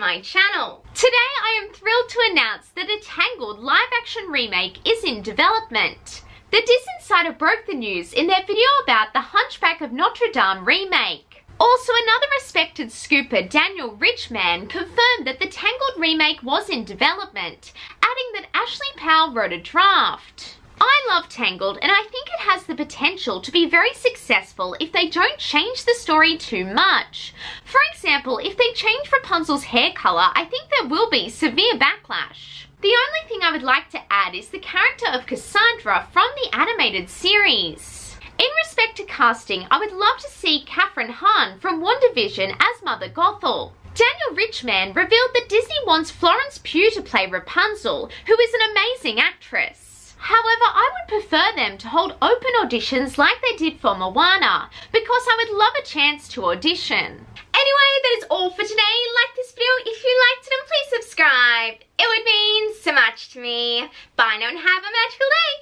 my channel. Today I am thrilled to announce that a Tangled live action remake is in development. The Diz Insider broke the news in their video about the Hunchback of Notre Dame remake. Also, another respected scooper, Daniel Richtman, confirmed that the Tangled remake was in development, adding that Ashleigh Powell wrote a draft. I love Tangled and I think it has the potential to be very successful if they don't change the story too much. For example, if they change Rapunzel's hair colour, I think there will be severe backlash. The only thing I would like to add is the character of Cassandra from the animated series. In respect to casting, I would love to see Kathryn Hahn from WandaVision as Mother Gothel. Daniel Richtman revealed that Disney wants Florence Pugh to play Rapunzel, who is an amazing actress. However, prefer them to hold open auditions like they did for Moana, because I would love a chance to audition. Anyway, that is all for today. Like this video if you liked it and please subscribe. It would mean so much to me. Bye now and have a magical day.